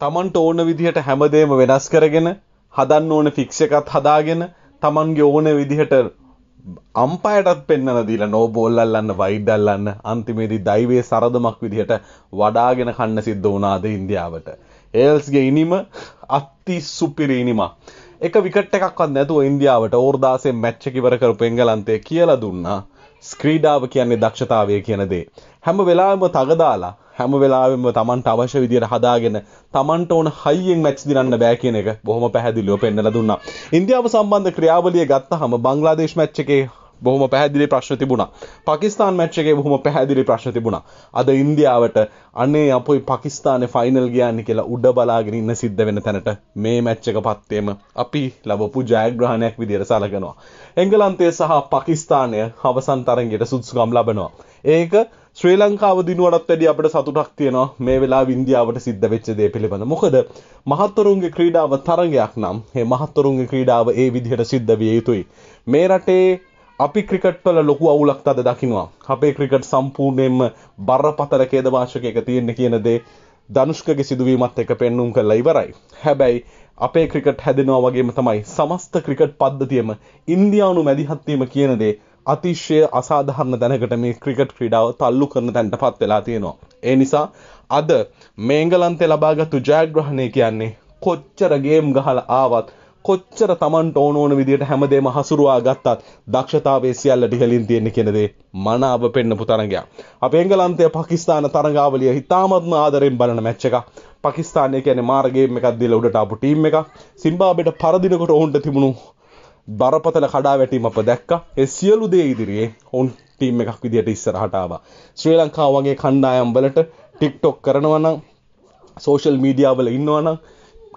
තමන්ට ඕන විදිහට හැමදේම වෙනස් කරගෙන හදන්න ඕන ෆික්ස් එකත් හදාගෙන තමන්ගේ ඕන විදිහට අම්පයටත් පෙන්න්නන දීලා නෝ බෝල් අල්ලන්න වයිඩ් අල්ලන්න අන්තිමේදී දෛවයේ සරදමක් විදිහට වඩාගෙන කන්න සිද්ධ වුණාද ඉන්දියාවට. ඒල්ස්ගේ ඉනිම අත්ති සුපිරි ඉනිමක්. එක විකට් එකක්වත් නැතුව ඉන්දියාවට ඕර්දාසයෙන් මැච්ච කිවර කරපු එංගලන්තය කියලා දුන්නා ස්ක්‍රීඩාව කියන්නේ දක්ෂතාවය කියන දේ. හැම වෙලාවෙම තග දාලා හැම වෙලාවෙම Tamanට අවශ්‍ය විදියට හදාගෙන Tamanට ඕන හයියෙන් මැච් දිනන්න බෑ කියන එක බොහොම පැහැදිලිව පෙන්නලා දුන්නා. ඉන්දියාව සම්බන්ධ ක්‍රියාවලිය ගත්තහම බංග්ලාදේශ මැච් එකේ බොහොම පැහැදිලි ප්‍රශ්න තිබුණා. පාකිස්තාන් මැච් එකේ බොහොම පැහැදිලි ප්‍රශ්න තිබුණා. අද ඉන්දියාවට අනේ අපොයි පාකිස්තානේ ෆයිනල් ගියානි කියලා උඩ බලාගෙන ඉන්න සිද්ධ වෙන තැනට මේ මැච් එක පත්තේම අපි ලැබපු ජයග්‍රහණයක් විදියට සලකනවා. එංගලන්තය සහ පාකිස්තානය අවසන් තරගයට සුදුසුකම් ලබනවා. ඒක ශ්‍රී ලංකාව දිනුවටත් වැඩි අපිට සතුටක් තියෙනවා මේ වෙලාව ඉන්දියාවට සිද්ධ වෙච්ච දේ පිළිබඳ. මොකද මහත්වරුන්ගේ ක්‍රීඩාව තරගයක් නම් මේ මහත්වරුන්ගේ ක්‍රීඩාව ඒ විදිහට සිද්ධ විය යුතුයි. මේ රටේ අපි ක්‍රිකට් වල ලොකු අවුලක් අද දකින්නවා. අපේ ක්‍රිකට් සම්පූර්ණයෙන්ම බරපතල ඛේදවාචකයක තියෙන කියන දේ ධනුෂ්කගේ සිදුවීමත් එක්ක පෙන්눔 කරලා ඉවරයි. හැබැයි අපේ ක්‍රිකට් හැදෙනවා වගේම තමයි සමස්ත ක්‍රිකට් පද්ධතියම ඉන්දියානු මැදිහත් වීම කියන දේ අතිශය අසාධාරණ දැනකට මේ ක්‍රිකට් ක්‍රීඩාව තල්ලු කරන තැනට පත් වෙලා තියෙනවා. ඒ නිසා අද මේ එංගලන්තේ ලබාගත්තු ජයග්‍රහණය කියන්නේ කොච්චර ගේම් ගහලා ආවත් කොච්චර Tamanට ඕන ඕන විදියට හැමදේම හසුරුවා ගත්තත් දක්ෂතාවයේ සියල්ල ඉහළින් තියෙන කියන දේ මනාව පෙන්නපු තරගයක්. අපේ එංගලන්තය පාකිස්තාන තරගාවලිය හිතාමත්ම ආදරෙන් බලන මැච් එකක්. පාකිස්තානය කියන්නේ මාර ගේම් එකක් දීලා උඩට ආපු ටීම් එකක්. සිම්බාබ්වෙට පරදිනකොට ඔවුන්ට තිබුණු බරපතල කඩාවැටීම අප දැක්කා. ඒ සියලු දේ ඉදිරියේ ඔවුන් ටීම් එකක් විදියට ඉස්සරහට ආවා. ශ්‍රී ලංකාව වගේ කණ්ඩායම් වලට TikTok කරනවා නම් සෝෂල් මීඩියා වල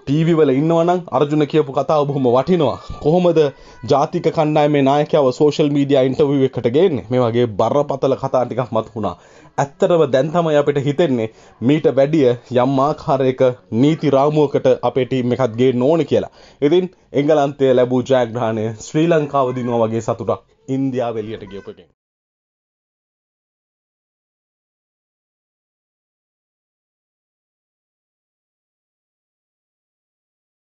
ඉන්නවා නම් ටීවි වල ඉන්නවනම් අර්ජුන කියපු කතාව බොහොම වටිනවා. කොහොමද ජාතික කණ්ඩායමේ නායකයව සෝෂල් මීඩියා ඉන්ටර්විව් එකකට ගේන්නේ? මේ වගේ බරපතල කතා ටිකක් මතුවුණා. ඇත්තටම දැන් තමයි අපිට හිතෙන්නේ මීට වැඩිය යම් ආකාරයක නීති රාමුවකට අපේ ටීම් එකත් ගේන්න ඕනේ කියලා. ඉතින් එංගලන්තය ලැබූ ජයග්‍රහණය ශ්‍රී ලංකාව දිනුවා වගේ සතුටක් ඉන්දියාව එළියට ගියපු එකෙන්